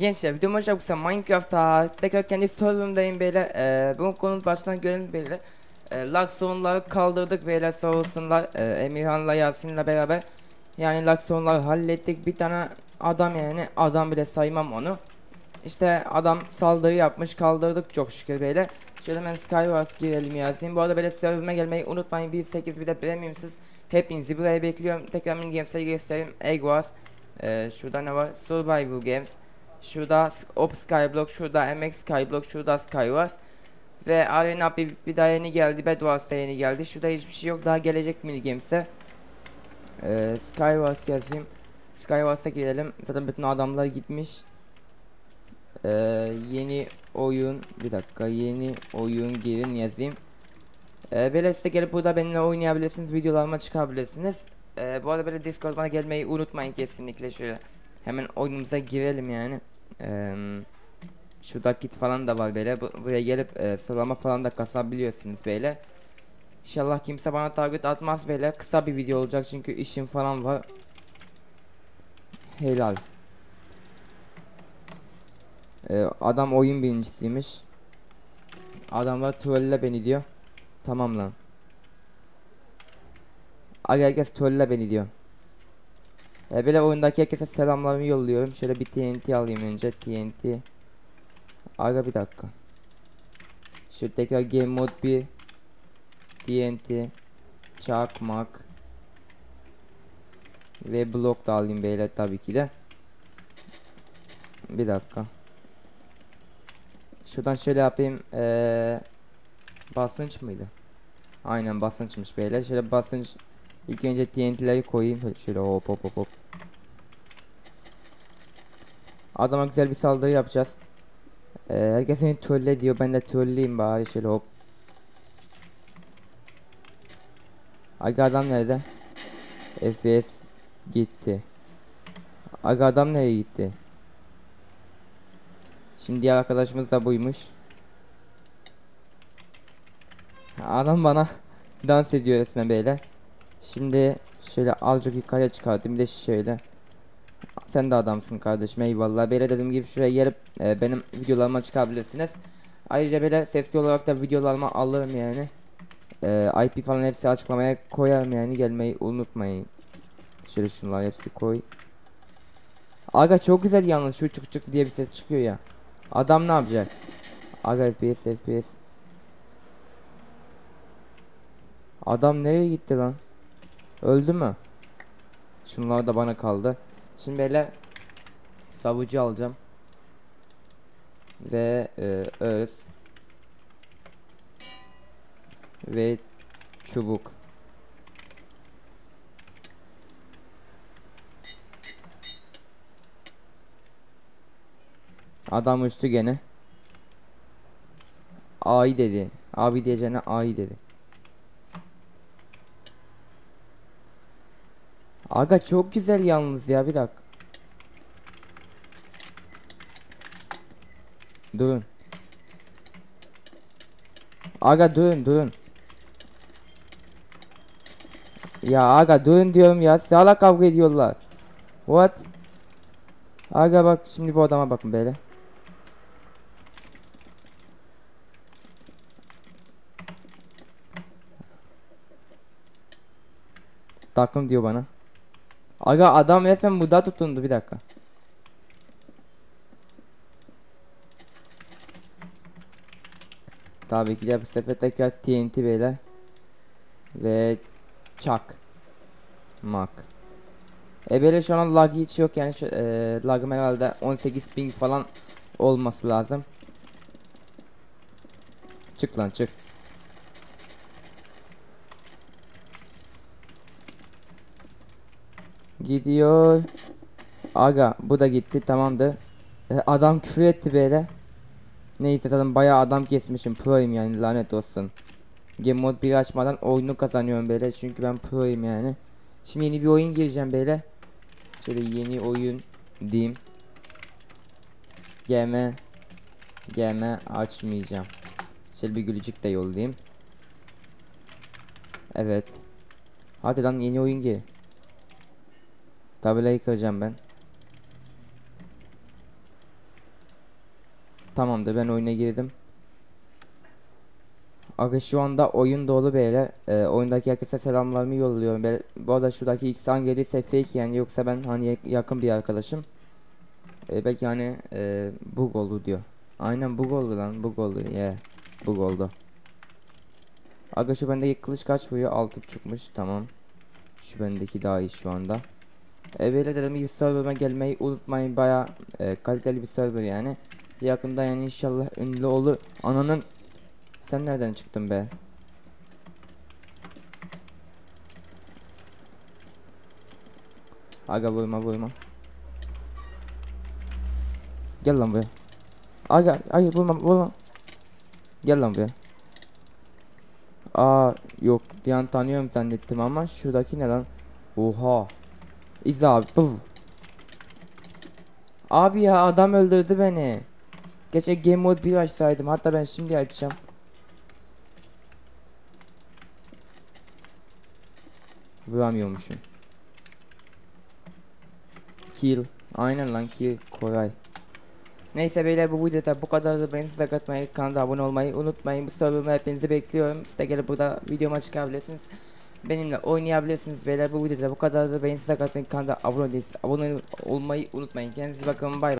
Gençler videoma hoş geldiniz. Minecraft'ta tekrar kendi serverımdayım böyle. Ee, bu konunun baştan görelim böyle. Ee, lag kaldırdık böyle sağ olsunlar. Ee, Emirhan'la Yasin'le beraber. Yani lag sorunları hallettik. Bir tane adam yani adam bile saymam onu. İşte adam saldırı yapmış kaldırdık çok şükür böyle. Şöyle hemen Skywars girelim Yasin. Bu arada böyle serverime gelmeyi unutmayın. 1.8 bir de premiumsuz. Hepinizi buraya bekliyorum. Tekrar mini games'e göstereyim. Egg Wars. Ee, şurada ne var? Survival Games. Şurada Op Skyblock, şurada MX Skyblock, şurada Skywars. Ve Arena bir, bir daha yeni geldi. Bedwars da yeni geldi. Şurada hiçbir şey yok. Daha gelecek mini games'e. Ee, Skywars yazayım. Skywars'a girelim. Zaten bütün adamlar gitmiş. Ee, yeni oyun bir dakika yeni oyun girin yazayım. Ee, böyle size gelip burada benimle oynayabilirsiniz. Videolarıma çıkabilirsiniz. Ee, bu arada böyle Discord bana gelmeyi unutmayın kesinlikle şöyle. Hemen oyunumuza girelim yani. Ee, şurada kit falan da var böyle. Bu, buraya gelip e, sıralama falan da kasabiliyorsunuz böyle. İnşallah kimse bana target atmaz böyle. Kısa bir video olacak çünkü işim falan var. Helal. Ee, adam oyun birincisiymiş. Adamlar trolle beni diyor. Tamam lan. Aga herkes trolle beni diyor. Ee, böyle oyundaki herkese selamlarımı yolluyorum. Şöyle bir TNT alayım önce. TNT. Aga bir dakika. Şu tekrar game mode 1. TNT. Çakmak. Ve blok da alayım beyler tabii ki de. Bir dakika. Şuradan şöyle yapayım. Ee, basınç mıydı? Aynen basınçmış beyler. Şöyle basınç ilk önce TNT'leri koyayım. Şöyle hop hop hop. Adama güzel bir saldırı yapacağız. Ee, herkes beni trolle diyor. Ben de trolleyim bari şöyle hop. Aga adam nerede? FPS gitti. Aga adam nereye gitti? Şimdi diğer arkadaşımız da buymuş. Adam bana dans ediyor resmen böyle. Şimdi şöyle azıcık yukarıya çıkarttım. Bir de şöyle. Sen de adamsın kardeşim eyvallah. Böyle dediğim gibi şuraya gelip e, benim videolarıma çıkabilirsiniz. Ayrıca böyle sesli olarak da videolarıma alırım yani. E, IP falan hepsi açıklamaya koyarım yani gelmeyi unutmayın. Şöyle şunlar hepsi koy. Aga çok güzel yalnız şu çık çık diye bir ses çıkıyor ya. Adam ne yapacak? Aga FPS FPS. Adam nereye gitti lan? Öldü mü? Şunlar da bana kaldı. Şimdi böyle savucu alacağım. Ve e, öz. Ve çubuk. Adam uçtu gene. Ay dedi. Abi diyeceğine ay dedi. Aga çok güzel yalnız ya bir dakika. Durun. Aga durun durun. Ya aga durun diyorum ya. Hala kavga ediyorlar. What? Aga bak şimdi bu adama bakın böyle. Takım diyor bana. Aga adam resmen burada tutundu bir dakika. Tabii ki de bu sefer tekrar TNT beyler. Ve çak. Mak. E böyle şu an lag hiç yok yani şu, e, lagım herhalde 18 ping falan olması lazım. Çık lan çık. Gidiyor. Aga bu da gitti tamamdır. E, adam küfür etti böyle. Neyse zaten bayağı adam kesmişim pro'yum yani lanet olsun. Game mode 1 açmadan oyunu kazanıyorum böyle çünkü ben pro'yum yani. Şimdi yeni bir oyun gireceğim böyle. Şöyle yeni oyun diyeyim. Geme Geme açmayacağım. Şöyle bir gülücük de yollayayım. Evet. Hadi lan yeni oyun gir. Tabelayı kıracağım ben. Tamamdır ben oyuna girdim. Aga şu anda oyun dolu böyle. Ee, oyundaki herkese selamlarımı yolluyorum. Böyle, bu arada şuradaki X gelirse fake yani yoksa ben hani yak- yakın bir arkadaşım. Ee, belki hani e, bug oldu diyor. Aynen bug oldu lan bug oldu. Yeah. Bug oldu. Aga şu bendeki kılıç kaç vuruyor? 6.5'muş tamam. Şu bendeki daha iyi şu anda. E, böyle dediğim gibi server'a gelmeyi unutmayın baya e, kaliteli bir server yani. Yakında yani inşallah ünlü olur. Ananın sen nereden çıktın be? Aga vurma vurma. Gel lan buraya. Aga ay vurma vurma. Gel lan buraya. Aa yok bir an tanıyorum zannettim ama şuradaki ne lan? Oha. İza abi. pıf. Abi ya adam öldürdü beni. Geçe game mode 1 açsaydım hatta ben şimdi açacağım. Vuramıyormuşum. Kill. Aynen lan kill. Koray. Neyse beyler bu videoda bu kadar da beni size katmayı kanala abone olmayı unutmayın. Bu server'ıma hepinizi bekliyorum. Siz de gelip burada videoma çıkabilirsiniz. Benimle oynayabilirsiniz beyler bu videoda bu kadar da beni size katmayı kanala abone olmayı unutmayın. Kendinize bakın bay bay.